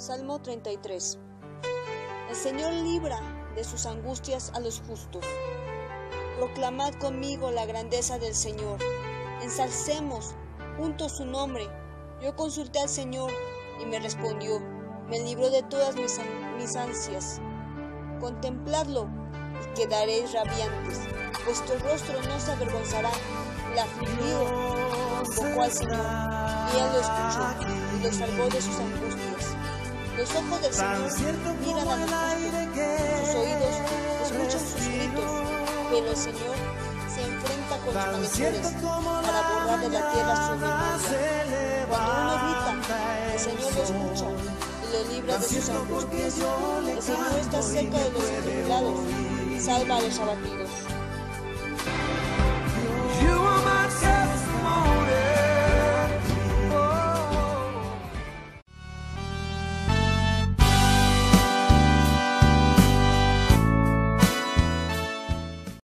Salmo 33 El Señor libra de sus angustias a los justos. Proclamad conmigo la grandeza del Señor. Ensalcemos juntos su nombre. Yo consulté al Señor y me respondió. Me libró de todas mis, mis ansias. Contempladlo y quedaréis rabiantes. Vuestro rostro no se avergonzará. El afligido invocó al Señor y Él lo escuchó y lo salvó de sus angustias. Los ojos del Señor miran a los justos, sus oídos escuchan sus gritos, pero el Señor se enfrenta con los malhechores para borrar de la tierra su memoria. Cuando uno grita, el Señor lo escucha y lo libra de sus angustias. El Señor está cerca de los atribulados, salva a los abatidos.